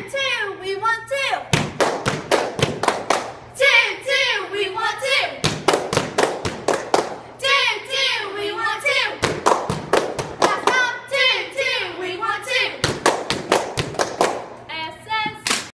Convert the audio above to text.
two,